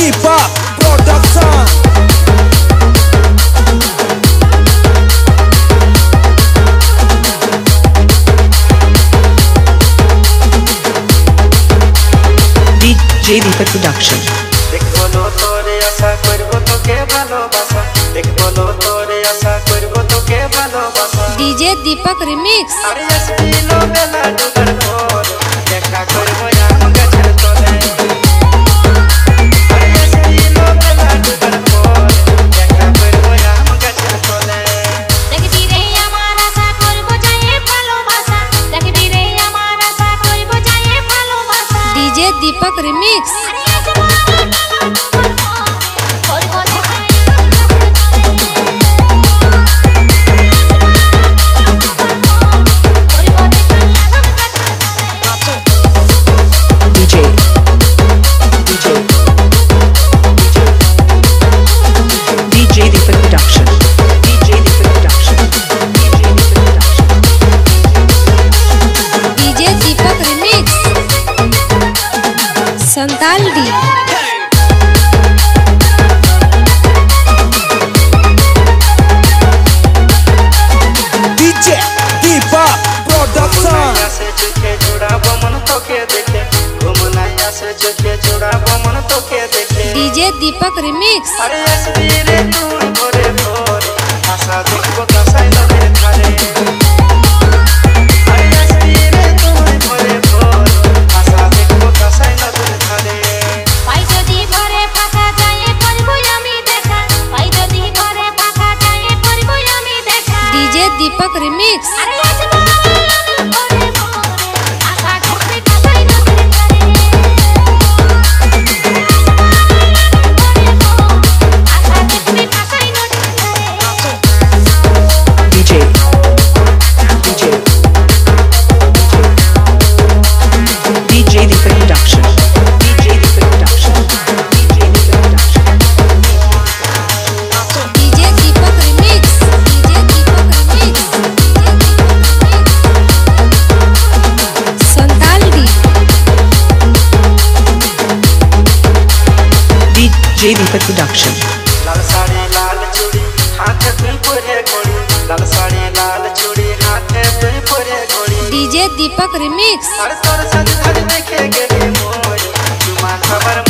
Deepak Production DJ Deepak Production দেখবো লো তোরে আশা করব তোকে ভালোবাসা দেখবো লো তোরে আশা করব তোকে ভালোবাসা ডিজে দীপক রিমিক্স আরে এসপি লো মেলা ডুগার দেখা করব আমরা remix. Santal d DJ Deepak remix अरे तू दीपक रिमिक्स। JVP प्रोडक्शन लाल साड़ी लाल चूड़ी हाथ पे घोड़ी। लाल साड़ी लाल चूड़ी हाथ पे घोड़ी। DJ Deepak remix. हर सर सज धज देखे गेली मोर। तुम्हारा खबर